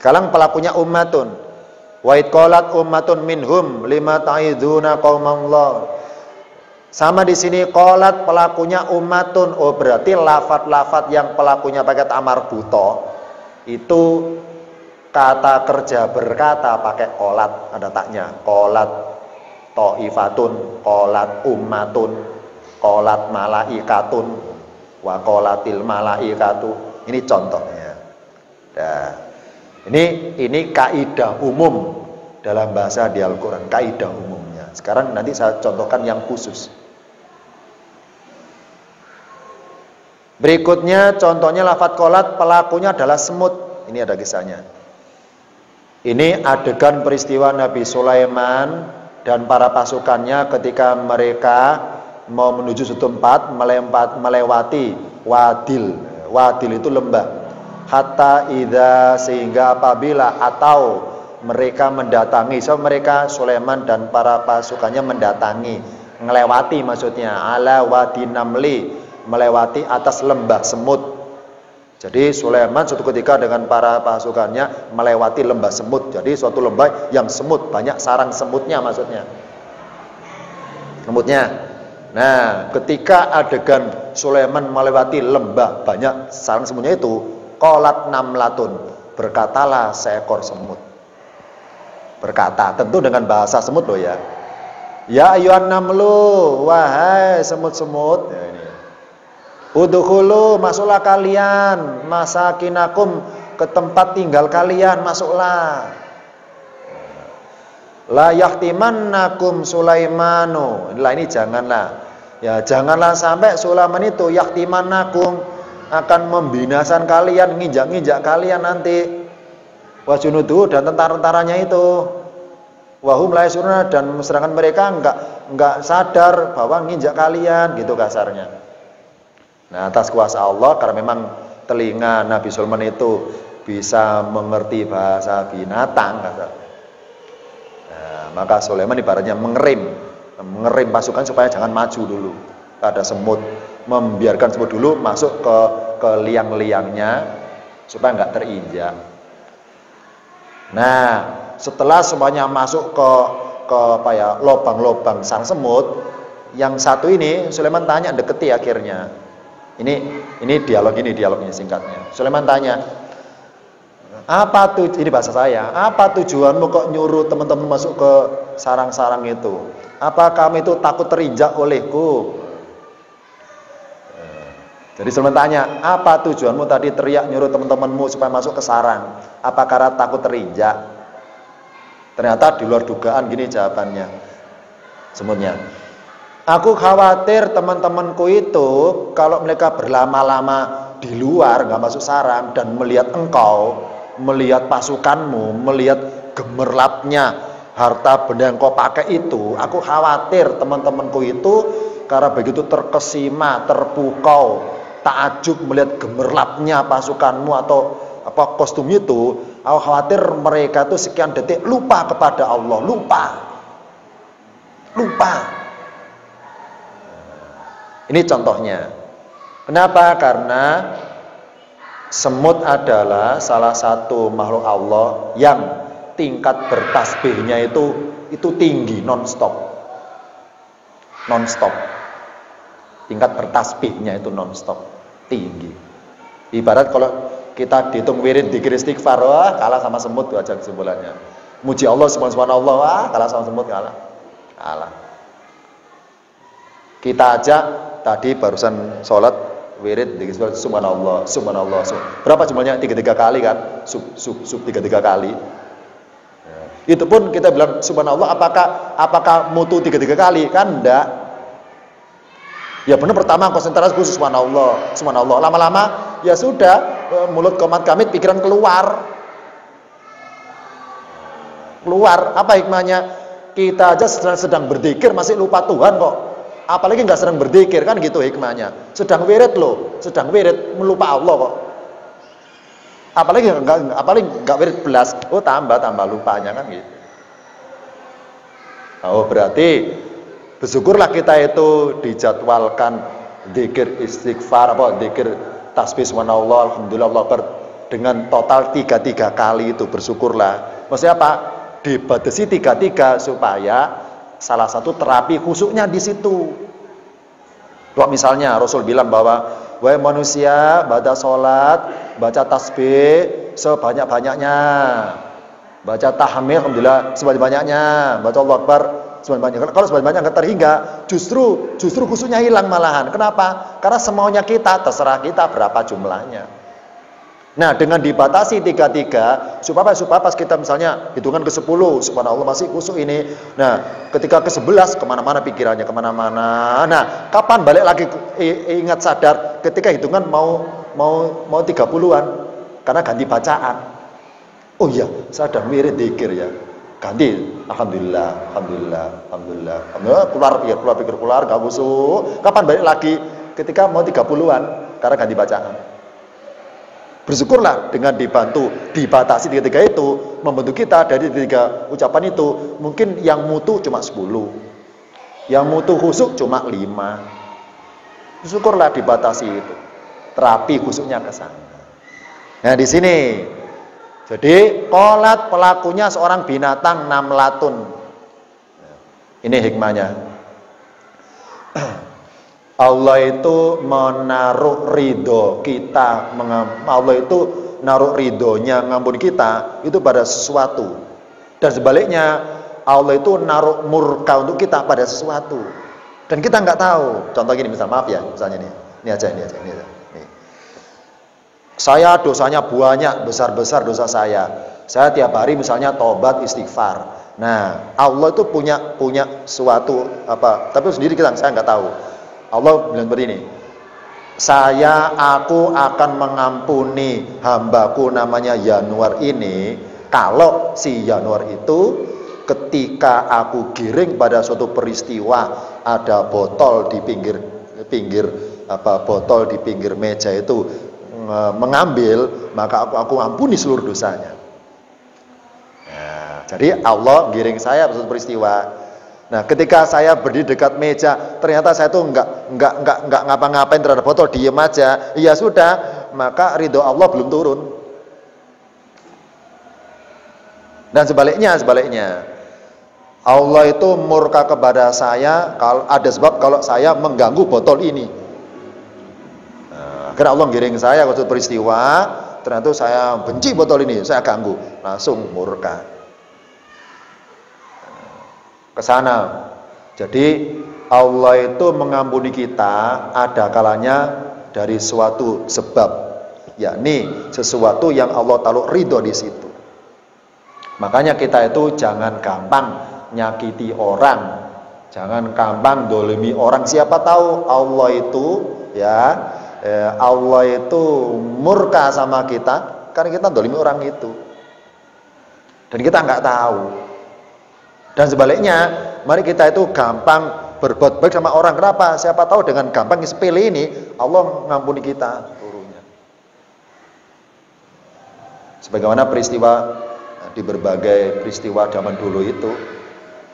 Sekarang pelakunya ummatun. Wa qalat ummatun minhum lima ta'iduna qaumallah. Sama di sini qalat pelakunya ummatun. Oh berarti lafat-lafat yang pelakunya pakai tamar buto itu kata kerja berkata pakai kolat ada taknya kolat to'ifatun kolat ummatun kolat malaikatun wa kolatil malaikatu ini contohnya nah, ini ini kaidah umum dalam bahasa di Al-Quran, kaidah umumnya. Sekarang nanti saya contohkan yang khusus. Berikutnya contohnya lafat kolat pelakunya adalah semut. Ini ada kisahnya. Ini adegan peristiwa Nabi Sulaiman dan para pasukannya ketika mereka mau menuju suatu tempat melewati wadil. Wadil itu lembah hatta ida sehingga apabila atau mereka mendatangi so mereka Sulaiman dan para pasukannya mendatangi melewati maksudnya ala wadi namli melewati atas lembah semut. Jadi Sulaiman suatu ketika dengan para pasukannya melewati lembah semut. Jadi suatu lembah yang semut banyak sarang semutnya maksudnya. Semutnya. Nah ketika adegan Sulaiman melewati lembah banyak sarang semutnya itu Kolat namlatun. Berkatalah seekor semut. Berkata, tentu dengan bahasa semut loh ya. Ya ayuhan namlu, wahai semut-semut. Ya ini. Masuklah kalian, masakinakum ke tempat tinggal kalian, masuklah. La yaktimannakum Sulaimanu. Inilah ini janganlah. Ya, janganlah sampai Sulaiman itu yaktimannakum akan membinasan kalian, nginjak-nginjak kalian nanti. Wajunudu dan tentara-tentaranya itu. Wahum surna dan sedangkan mereka enggak enggak sadar bahwa nginjak kalian gitu kasarnya. Nah, atas kuasa Allah karena memang telinga Nabi Sulaiman itu bisa mengerti bahasa binatang. Nah, maka Sulaiman ibaratnya mengerim, mengerim pasukan supaya jangan maju dulu. Ada semut membiarkan semut dulu masuk ke ke liang-liangnya supaya nggak terinjak. Nah, setelah semuanya masuk ke ke apa ya lobang-lobang sang semut, yang satu ini Sulaiman tanya deketi akhirnya. Ini ini dialog ini dialognya singkatnya. Sulaiman tanya, apa tuh ini bahasa saya? Apa tujuanmu kok nyuruh teman-teman masuk ke sarang-sarang itu? Apa kamu itu takut terinjak olehku? Jadi Sulaiman tanya, apa tujuanmu tadi teriak nyuruh teman-temanmu supaya masuk ke sarang? Apa karena takut terinjak? Ternyata di luar dugaan gini jawabannya. Semutnya. Aku khawatir teman-temanku itu kalau mereka berlama-lama di luar nggak masuk sarang dan melihat engkau, melihat pasukanmu, melihat gemerlapnya harta benda yang kau pakai itu, aku khawatir teman-temanku itu karena begitu terkesima, terpukau, takjub melihat gemerlapnya pasukanmu atau apa kostum itu, aku khawatir mereka itu sekian detik lupa kepada Allah, lupa. Lupa. Ini contohnya. Kenapa? Karena semut adalah salah satu makhluk Allah yang tingkat bertasbihnya itu itu tinggi non-stop. Non-stop tingkat bertasbihnya itu nonstop tinggi. Ibarat kalau kita dihitung wirid di istighfar wah kalah sama semut aja kesimpulannya. Muji Allah subhanallah wah kalah sama semut kalah. Kalah. Kita aja tadi barusan sholat wirid di subhanallah subhanallah subhanallah berapa jumlahnya? Tiga tiga kali kan? Sub sub sub tiga tiga kali. Ya. itu pun kita bilang subhanallah apakah apakah mutu tiga tiga kali? Kan enggak Ya benar pertama konsentrasi khusus subhanallah, subhanallah. Lama-lama ya sudah e, mulut komat kami pikiran keluar. Keluar. Apa hikmahnya? Kita aja sedang, sedang berzikir masih lupa Tuhan kok. Apalagi nggak sedang berzikir kan gitu hikmahnya. Sedang wirid loh, sedang wirid melupa Allah kok. Apalagi nggak apalagi nggak wirid belas, oh tambah tambah lupanya kan gitu. Oh berarti Bersyukurlah kita itu dijadwalkan zikir istighfar apa zikir tasbih subhanallah alhamdulillah Allah ber, dengan total tiga tiga kali itu bersyukurlah. Maksudnya apa? Dibatasi tiga tiga supaya salah satu terapi khususnya di situ. Kalau misalnya Rasul bilang bahwa wahai manusia baca sholat, baca tasbih sebanyak-banyaknya. Baca tahmid alhamdulillah sebanyak-banyaknya. Baca Allah sebanyak-banyaknya. Kalau sebanyak-banyaknya terhingga, justru justru khususnya hilang malahan. Kenapa? Karena semuanya kita, terserah kita berapa jumlahnya. Nah, dengan dibatasi tiga-tiga, supaya supaya pas kita misalnya hitungan ke sepuluh, subhanallah masih kusuk ini. Nah, ketika ke sebelas, ke mana-mana pikirannya, ke mana-mana. Nah, kapan balik lagi ingat sadar ketika hitungan mau mau mau tiga puluhan, karena ganti bacaan. Oh iya, ada mirip dikir ya. Ganti, alhamdulillah, alhamdulillah, alhamdulillah, alhamdulillah, keluar pikir, keluar pikir, keluar, gak busuk. Kapan balik lagi? Ketika mau tiga puluhan, karena ganti bacaan. Bersyukurlah dengan dibantu, dibatasi tiga-tiga itu, membantu kita dari tiga ucapan itu, mungkin yang mutu cuma 10. Yang mutu khusuk cuma 5. Bersyukurlah dibatasi itu. Terapi khusuknya ke sana. Nah, di sini jadi kolat pelakunya seorang binatang namlatun. Ini hikmahnya. Allah itu menaruh ridho kita Allah itu naruh ridhonya ngampun kita itu pada sesuatu dan sebaliknya Allah itu naruh murka untuk kita pada sesuatu dan kita nggak tahu contoh gini misal maaf ya misalnya nih ini aja ini aja ini aja. Saya dosanya banyak besar-besar dosa saya. Saya tiap hari misalnya tobat istighfar. Nah Allah itu punya punya suatu apa tapi sendiri kita saya nggak tahu. Allah bilang seperti ini saya aku akan mengampuni hambaku namanya Januar ini kalau si Januar itu ketika aku giring pada suatu peristiwa ada botol di pinggir pinggir apa botol di pinggir meja itu mengambil maka aku, aku ampuni seluruh dosanya nah, jadi Allah giring saya suatu peristiwa Nah, ketika saya berdiri dekat meja, ternyata saya tuh enggak enggak enggak enggak ngapa-ngapain terhadap botol, diem aja. Ya sudah, maka ridho Allah belum turun. Dan sebaliknya, sebaliknya. Allah itu murka kepada saya kalau ada sebab kalau saya mengganggu botol ini. Karena Allah giring saya waktu peristiwa, ternyata saya benci botol ini, saya ganggu, langsung murka ke sana. Jadi Allah itu mengampuni kita ada kalanya dari suatu sebab, yakni sesuatu yang Allah taruh ridho di situ. Makanya kita itu jangan gampang nyakiti orang, jangan gampang dolimi orang. Siapa tahu Allah itu ya eh, Allah itu murka sama kita karena kita dolimi orang itu, dan kita nggak tahu. Dan sebaliknya, mari kita itu gampang berbuat baik sama orang. Kenapa? Siapa tahu dengan gampang sepele ini Allah ngampuni kita turunnya. Sebagaimana peristiwa di berbagai peristiwa zaman dulu itu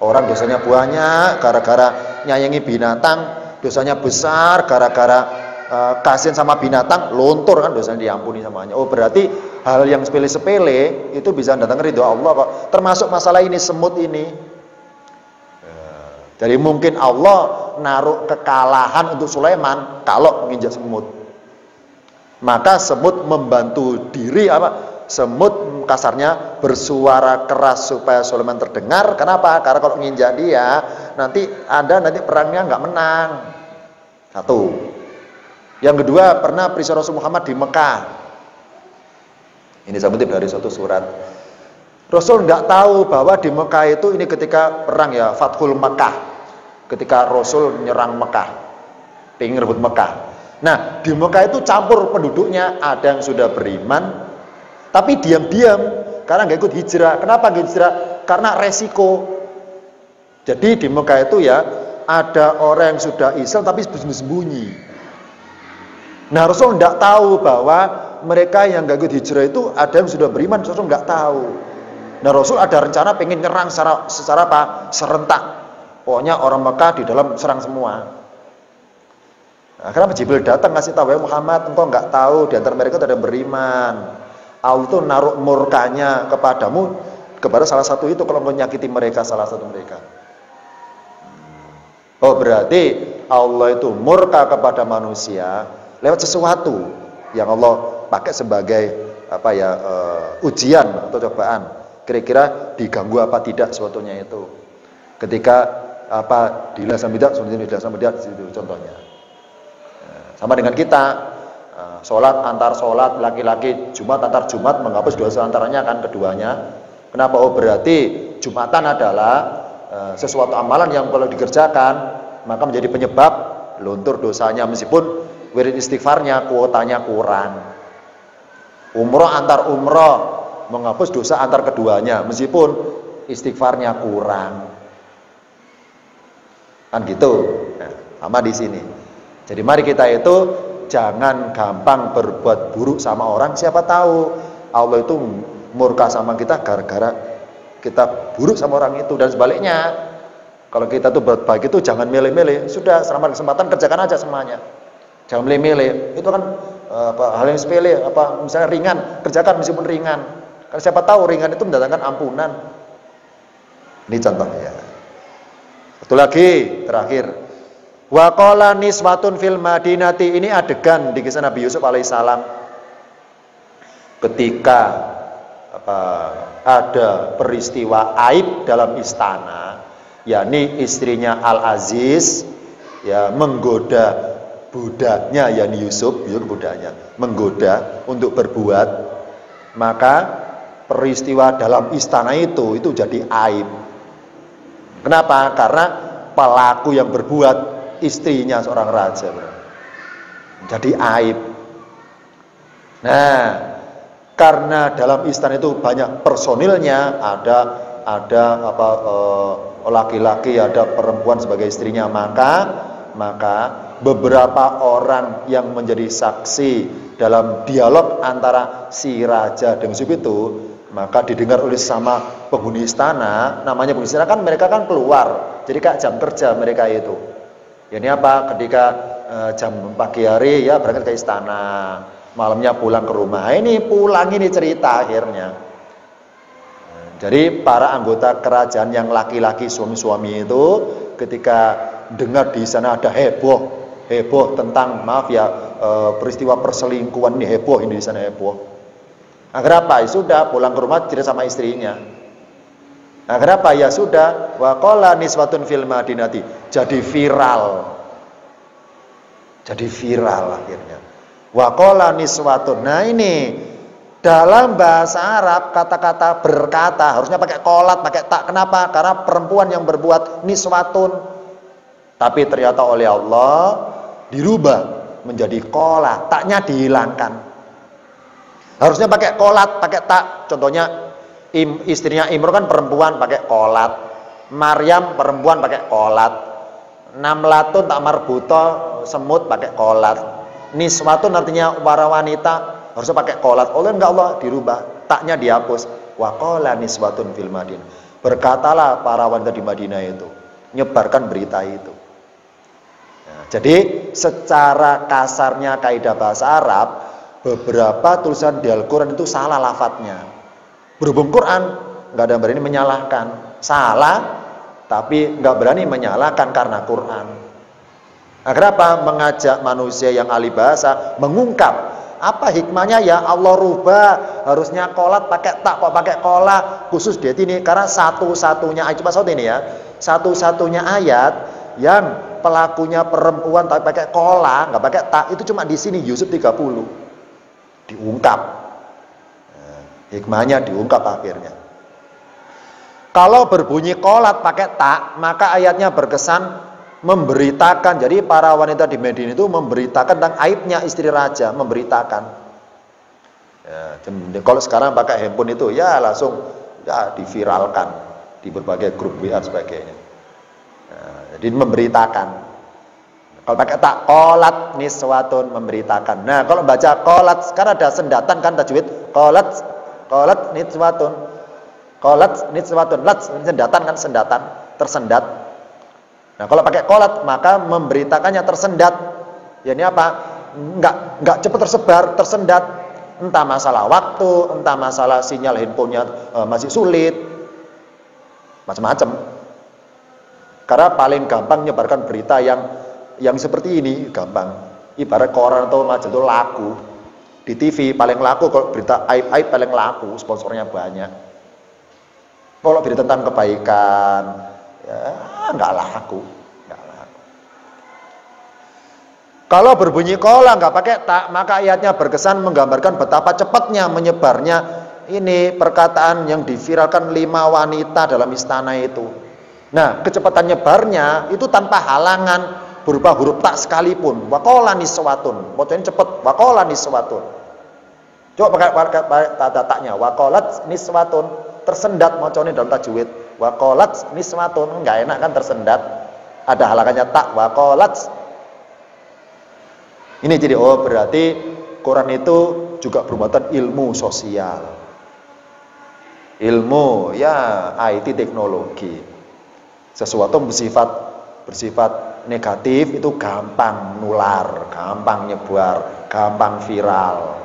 orang dosanya banyak gara-gara nyayangi binatang, dosanya besar gara-gara uh, kasihan sama binatang, lontor kan dosanya diampuni samanya. Oh, berarti hal yang sepele-sepele itu bisa datang ridho Allah kok. Termasuk masalah ini semut ini. Ya, jadi mungkin Allah naruh kekalahan untuk Sulaiman kalau menginjak semut. Maka semut membantu diri apa? Semut kasarnya bersuara keras supaya Sulaiman terdengar. Kenapa? Karena kalau menginjak dia nanti ada nanti perangnya nggak menang. Satu. Yang kedua pernah peristiwa Rasul Muhammad di Mekah ini saya kutip dari suatu surat. Rasul nggak tahu bahwa di Mekah itu ini ketika perang ya Fathul Mekah. Ketika Rasul menyerang Mekah, ingin rebut Mekah. Nah di Mekah itu campur penduduknya, ada yang sudah beriman, tapi diam-diam karena nggak ikut hijrah. Kenapa nggak hijrah? Karena resiko. Jadi di Mekah itu ya ada orang yang sudah Islam tapi sembunyi-sembunyi. Nah Rasul tidak tahu bahwa mereka yang gak ikut hijrah itu ada yang sudah beriman, Rasul nggak tahu. Nah Rasul ada rencana pengen nyerang secara secara apa? Serentak. Pokoknya orang Mekah di dalam serang semua. Nah, kenapa Jibril datang ngasih tahu ya Muhammad, engkau nggak tahu di antara mereka ada yang beriman. Allah itu naruh murkanya kepadamu kepada salah satu itu kalau menyakiti mereka salah satu mereka. Oh berarti Allah itu murka kepada manusia lewat sesuatu yang Allah pakai sebagai apa ya uh, ujian atau cobaan. Kira-kira diganggu apa tidak sesuatunya itu. Ketika apa dilaksanakan tidak, sebenarnya dilaksanakan tidak itu contohnya. Sama dengan kita, eh, sholat antar sholat laki-laki Jumat antar Jumat menghapus dosa antaranya kan keduanya. Kenapa? Oh berarti Jumatan adalah sesuatu amalan yang kalau dikerjakan maka menjadi penyebab luntur dosanya meskipun wirid istighfarnya kuotanya kurang. Umroh antar umroh menghapus dosa antar keduanya meskipun istighfarnya kurang. Kan gitu. Nah, sama di sini. Jadi mari kita itu jangan gampang berbuat buruk sama orang. Siapa tahu Allah itu murka sama kita gara-gara kita buruk sama orang itu dan sebaliknya. Kalau kita tuh berbaik itu jangan milih-milih. Sudah selama kesempatan kerjakan aja semuanya. Jangan milih-milih. Itu kan apa, hal yang sepele, apa misalnya ringan, kerjakan meskipun ringan. Karena siapa tahu ringan itu mendatangkan ampunan. Ini contohnya. Satu lagi terakhir. Wa qala niswatun fil madinati ini adegan di kisah Nabi Yusuf alaihissalam ketika apa ada peristiwa aib dalam istana yakni istrinya Al Aziz ya menggoda budaknya yakni Yusuf Yusuf budaknya menggoda untuk berbuat maka peristiwa dalam istana itu itu jadi aib kenapa karena pelaku yang berbuat istrinya seorang raja. Jadi aib. Nah, karena dalam istana itu banyak personilnya, ada ada apa eh, laki-laki, ada perempuan sebagai istrinya, maka maka beberapa orang yang menjadi saksi dalam dialog antara si raja dengan Yusuf itu maka didengar oleh sama penghuni istana namanya penghuni istana kan mereka kan keluar jadi kayak jam kerja mereka itu ini apa? Ketika uh, jam pagi hari ya berangkat ke istana, malamnya pulang ke rumah. Ini pulang ini cerita akhirnya. Jadi para anggota kerajaan yang laki-laki suami-suami itu ketika dengar di sana ada heboh, heboh tentang maaf ya e, peristiwa perselingkuhan ini heboh ini di sana heboh. Agar apa? Ya sudah pulang ke rumah cerita sama istrinya. Nah, kenapa? Ya sudah, wa qala niswatun fil madinati. Jadi viral. Jadi viral akhirnya. Wa qala niswatun. Nah, ini dalam bahasa Arab kata-kata berkata harusnya pakai kolat, pakai tak. Kenapa? Karena perempuan yang berbuat niswatun. Tapi ternyata oleh Allah dirubah menjadi kolat, taknya dihilangkan. Harusnya pakai kolat, pakai tak. Contohnya Im, istrinya Imran kan perempuan pakai kolat. Maryam perempuan pakai kolat. Namlatun tak marbuto semut pakai kolat. Niswatun artinya para wanita harusnya pakai kolat. Oleh enggak Allah dirubah, taknya dihapus. Wa qala niswatun fil Madinah. Berkatalah para wanita di Madinah itu, nyebarkan berita itu. Jadi secara kasarnya kaidah bahasa Arab, beberapa tulisan di Al-Qur'an itu salah lafadznya. Berhubung Quran, nggak ada yang berani menyalahkan. Salah, tapi nggak berani menyalahkan karena Quran. Agar apa? Mengajak manusia yang ahli bahasa mengungkap apa hikmahnya ya Allah rubah harusnya kolat pakai tak kok pakai kola khusus dia ini karena satu-satunya ayat coba ini ya satu-satunya ayat yang pelakunya perempuan tapi pakai kola nggak pakai tak itu cuma di sini Yusuf 30 diungkap Hikmahnya diungkap akhirnya. Kalau berbunyi kolat pakai tak, maka ayatnya berkesan memberitakan. Jadi para wanita di Medina itu memberitakan tentang aibnya istri raja, memberitakan. Ya, kalau sekarang pakai handphone itu ya langsung ya diviralkan di berbagai grup WA sebagainya. Jadi memberitakan. Kalau pakai tak kolat niswatun memberitakan. Nah kalau baca kolat sekarang ada sendatan kan tajwid kolat Qalat nitswatun. Qalat nitswatun. Lat sendatan kan sendatan, tersendat. Nah, kalau pakai kolat maka memberitakannya tersendat. Ya ini apa? Enggak enggak cepat tersebar, tersendat. entah masalah waktu, entah masalah sinyal handphonenya e, masih sulit, macam-macam. Karena paling gampang menyebarkan berita yang yang seperti ini gampang. Ibarat koran atau majalah itu laku. Di TV paling laku kalau berita aib-aib paling laku, sponsornya banyak. Kalau berita tentang kebaikan, ya nggak laku. Kalau berbunyi kola nggak pakai tak, maka ayatnya berkesan menggambarkan betapa cepatnya menyebarnya ini perkataan yang diviralkan lima wanita dalam istana itu. Nah, kecepatan nyebarnya itu tanpa halangan berupa huruf tak sekalipun. Wakola niswatun. Bacanya cepet. Wakola niswatun. Coba pakai, pakai, pakai tata taknya. Wakolat niswatun. Tersendat macamnya dalam tajwid. Wakolat niswatun. Enggak enak kan tersendat. Ada halangannya tak. Wakolat ini jadi oh berarti Quran itu juga bermuatan ilmu sosial. Ilmu ya IT teknologi. Sesuatu bersifat bersifat negatif itu gampang nular, gampang nyebar, gampang viral.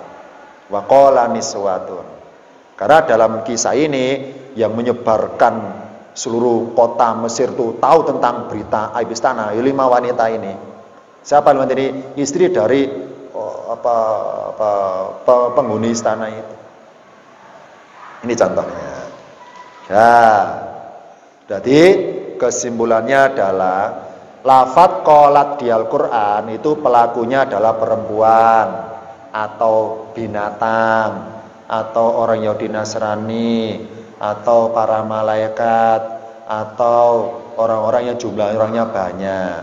Wakola niswatun. Karena dalam kisah ini yang menyebarkan seluruh kota Mesir itu tahu tentang berita aib istana, lima wanita ini Siapa yang menjadi istri dari oh, apa, apa penghuni istana itu? Ini contohnya. Ya, jadi kesimpulannya adalah lafat kolat di Al-Quran itu pelakunya adalah perempuan atau binatang atau orang Yahudi Nasrani atau para malaikat atau orang-orang yang jumlah orangnya banyak.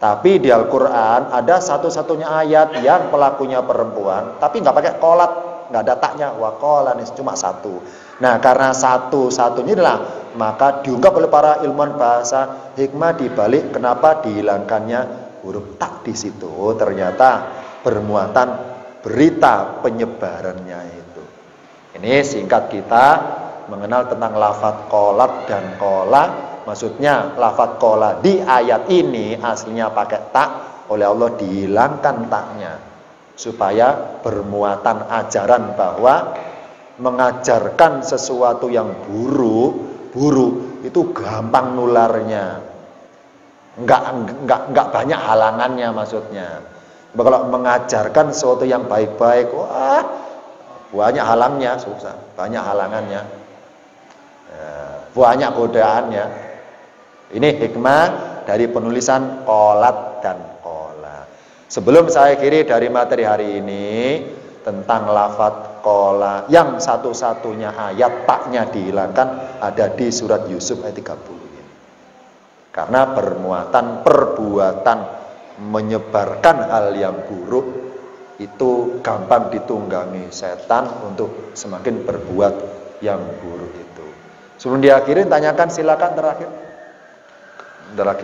Tapi di Al-Quran ada satu-satunya ayat yang pelakunya perempuan, tapi nggak pakai kolat, nggak ada taknya, wakolan cuma satu. Nah karena satu-satunya adalah maka diungkap oleh para ilmuwan bahasa hikmah dibalik kenapa dihilangkannya huruf tak di situ. Oh, ternyata bermuatan berita penyebarannya itu. Ini singkat kita mengenal tentang lafat kolat dan kola Maksudnya lafat kola di ayat ini aslinya pakai tak oleh Allah dihilangkan taknya supaya bermuatan ajaran bahwa mengajarkan sesuatu yang buruk buruk itu gampang nularnya. Enggak enggak enggak banyak halangannya maksudnya. Kalau mengajarkan sesuatu yang baik-baik wah banyak halangnya susah banyak halangannya. Ya, banyak godaannya. Ini hikmah dari penulisan kolat dan kola. Sebelum saya kiri dari materi hari ini tentang lafat kola yang satu-satunya ayat taknya dihilangkan ada di surat Yusuf ayat 30 ini. Karena permuatan perbuatan menyebarkan hal yang buruk itu gampang ditunggangi setan untuk semakin berbuat yang buruk itu. Sebelum diakhiri tanyakan silakan terakhir adalah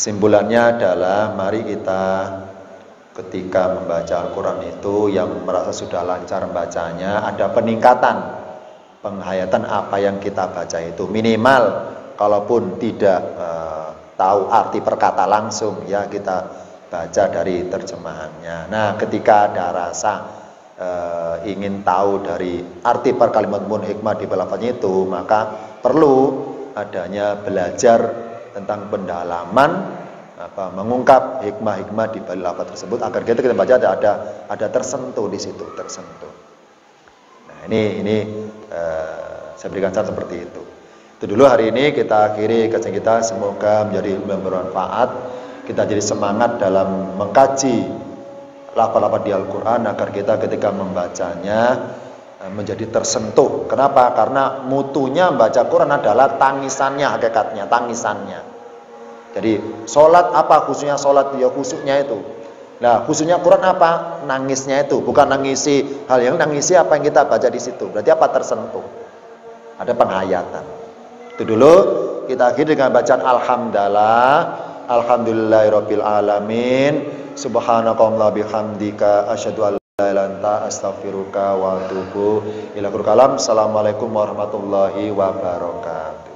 Kesimpulannya adalah mari kita ketika membaca Al-Quran itu yang merasa sudah lancar membacanya ada peningkatan penghayatan apa yang kita baca itu minimal kalaupun tidak e, tahu arti perkata langsung ya kita baca dari terjemahannya. Nah, ketika ada rasa uh, ingin tahu dari arti per kalimat mun hikmah di balapannya itu, maka perlu adanya belajar tentang pendalaman apa mengungkap hikmah-hikmah di balik lafaz tersebut agar kita kita baca ada ada ada tersentuh di situ tersentuh. Nah ini ini uh, saya berikan cara seperti itu. Itu dulu hari ini kita akhiri kajian kita semoga menjadi bermanfaat. Kita jadi semangat dalam mengkaji lafal-lafal di Al-Quran agar kita ketika membacanya menjadi tersentuh. Kenapa? Karena mutunya membaca Quran adalah tangisannya, hakikatnya, tangisannya. Jadi sholat apa khususnya sholat ya khususnya itu. Nah khususnya Quran apa? Nangisnya itu, bukan nangisi hal yang nangisi apa yang kita baca di situ. Berarti apa tersentuh? Ada penghayatan. Itu dulu kita akhiri dengan bacaan Alhamdulillah, Alhamdulillahirabbil alamin. Subhanakallahumma bihamdika asyhadu an la ilaha illa astaghfiruka wa atubu ilaika. Assalamualaikum warahmatullahi wabarakatuh.